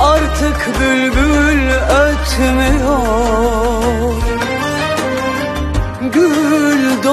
artık bülbül ötmüyor. Gül